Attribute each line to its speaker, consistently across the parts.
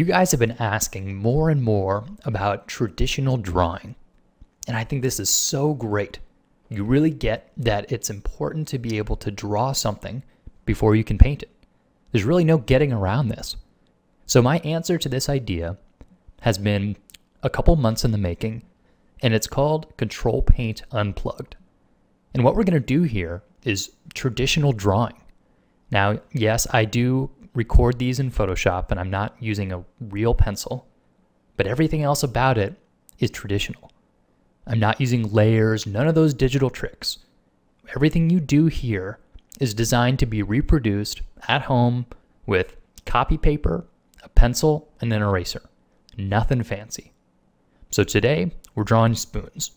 Speaker 1: You guys have been asking more and more about traditional drawing. And I think this is so great. You really get that it's important to be able to draw something before you can paint it. There's really no getting around this. So, my answer to this idea has been a couple months in the making, and it's called Control Paint Unplugged. And what we're going to do here is traditional drawing. Now, yes, I do record these in Photoshop and I'm not using a real pencil, but everything else about it is traditional. I'm not using layers, none of those digital tricks. Everything you do here is designed to be reproduced at home with copy paper, a pencil, and an eraser. Nothing fancy. So today, we're drawing spoons.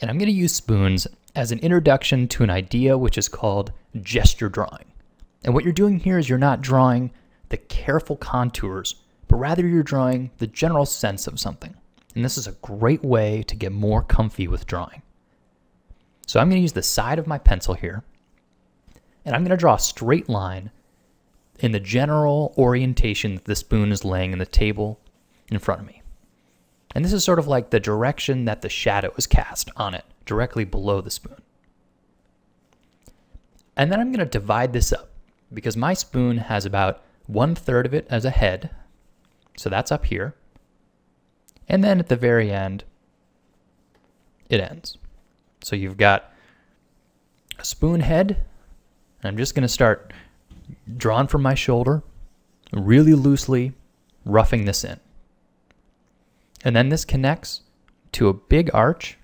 Speaker 1: And I'm going to use spoons as an introduction to an idea which is called gesture drawing. And what you're doing here is you're not drawing the careful contours, but rather you're drawing the general sense of something. And this is a great way to get more comfy with drawing. So I'm going to use the side of my pencil here, and I'm going to draw a straight line in the general orientation that the spoon is laying in the table in front of me. And this is sort of like the direction that the shadow is cast on it, directly below the spoon. And then I'm going to divide this up because my spoon has about one third of it as a head. So that's up here. And then at the very end, it ends. So you've got a spoon head. And I'm just going to start drawn from my shoulder, really loosely roughing this in. And then this connects to a big arch,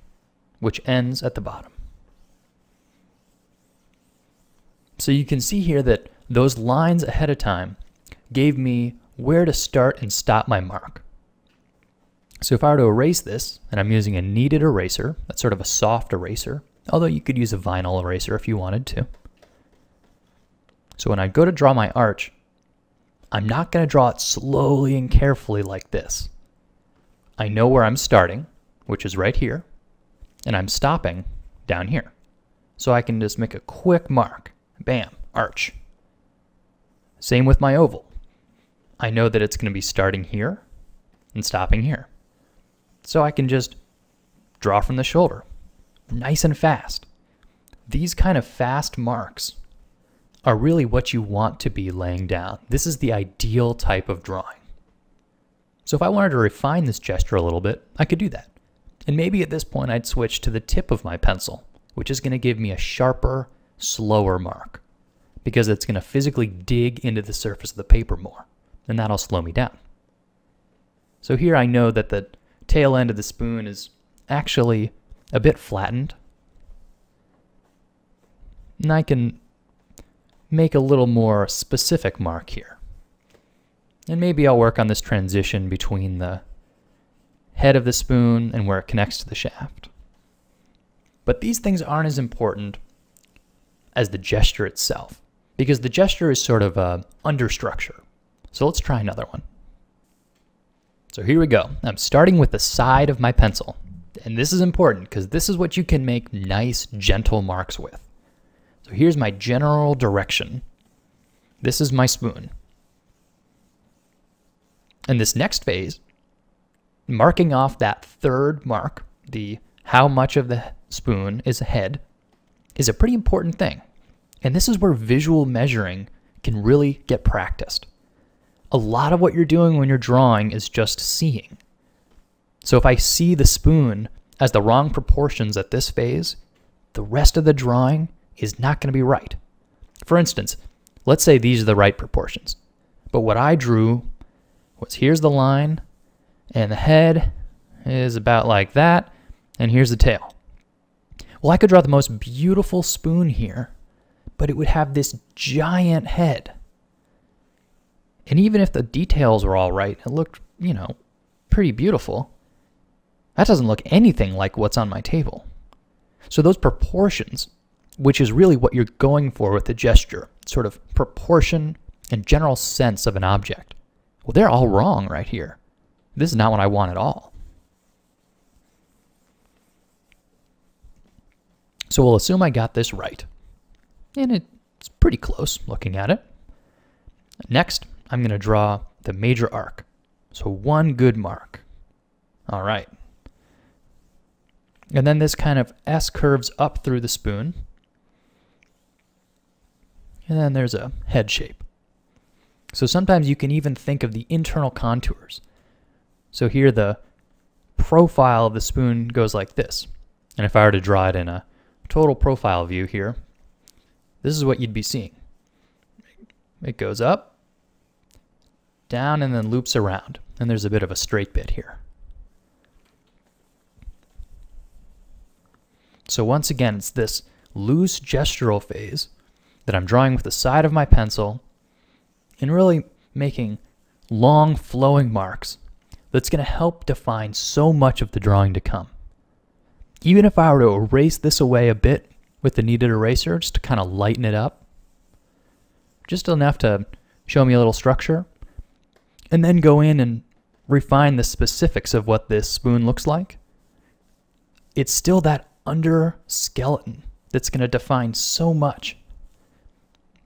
Speaker 1: which ends at the bottom. So you can see here that those lines ahead of time gave me where to start and stop my mark. So if I were to erase this, and I'm using a kneaded eraser, that's sort of a soft eraser, although you could use a vinyl eraser if you wanted to. So when I go to draw my arch, I'm not going to draw it slowly and carefully like this. I know where I'm starting, which is right here, and I'm stopping down here. So I can just make a quick mark. Bam, arch. Same with my oval. I know that it's going to be starting here and stopping here. So I can just draw from the shoulder, nice and fast. These kind of fast marks are really what you want to be laying down. This is the ideal type of drawing. So if I wanted to refine this gesture a little bit, I could do that. And maybe at this point I'd switch to the tip of my pencil, which is going to give me a sharper, slower mark because it's going to physically dig into the surface of the paper more, and that'll slow me down. So here I know that the tail end of the spoon is actually a bit flattened, and I can make a little more specific mark here. And maybe I'll work on this transition between the head of the spoon and where it connects to the shaft. But these things aren't as important as the gesture itself, because the gesture is sort of uh, a understructure. So let's try another one. So here we go. I'm starting with the side of my pencil. And this is important because this is what you can make nice, gentle marks with. So here's my general direction. This is my spoon. And this next phase, marking off that third mark, the how much of the spoon is ahead, is a pretty important thing. And this is where visual measuring can really get practiced. A lot of what you're doing when you're drawing is just seeing. So if I see the spoon as the wrong proportions at this phase, the rest of the drawing is not going to be right. For instance, let's say these are the right proportions. But what I drew was here's the line, and the head is about like that, and here's the tail. Well, I could draw the most beautiful spoon here, but it would have this giant head. And even if the details were all right, it looked, you know, pretty beautiful. That doesn't look anything like what's on my table. So those proportions, which is really what you're going for with the gesture, sort of proportion and general sense of an object. Well, they're all wrong right here. This is not what I want at all. So we'll assume I got this right. And it's pretty close looking at it. Next, I'm going to draw the major arc. So one good mark. All right. And then this kind of S curves up through the spoon. And then there's a head shape. So sometimes you can even think of the internal contours. So here the profile of the spoon goes like this. And if I were to draw it in a total profile view here, this is what you'd be seeing. It goes up, down, and then loops around. And there's a bit of a straight bit here. So once again, it's this loose gestural phase that I'm drawing with the side of my pencil and really making long flowing marks that's going to help define so much of the drawing to come. Even if I were to erase this away a bit with the kneaded eraser just to kind of lighten it up, just enough to show me a little structure, and then go in and refine the specifics of what this spoon looks like, it's still that under skeleton that's going to define so much.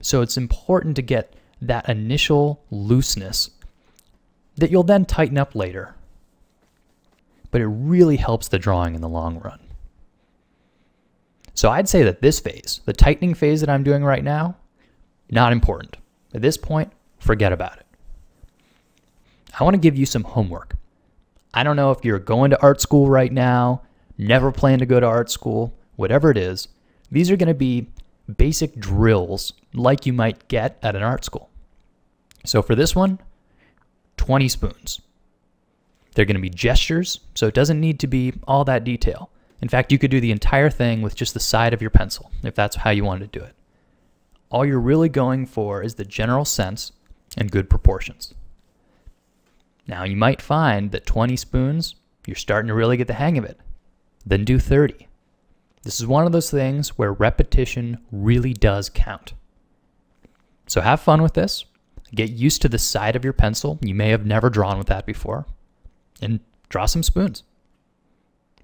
Speaker 1: So it's important to get that initial looseness that you'll then tighten up later. But it really helps the drawing in the long run. So I'd say that this phase, the tightening phase that I'm doing right now, not important. At this point, forget about it. I want to give you some homework. I don't know if you're going to art school right now, never plan to go to art school, whatever it is, these are going to be basic drills like you might get at an art school. So for this one, 20 spoons. They're going to be gestures, so it doesn't need to be all that detail. In fact, you could do the entire thing with just the side of your pencil, if that's how you wanted to do it. All you're really going for is the general sense and good proportions. Now, you might find that 20 spoons, you're starting to really get the hang of it. Then do 30. This is one of those things where repetition really does count. So have fun with this. Get used to the side of your pencil. You may have never drawn with that before. And draw some spoons.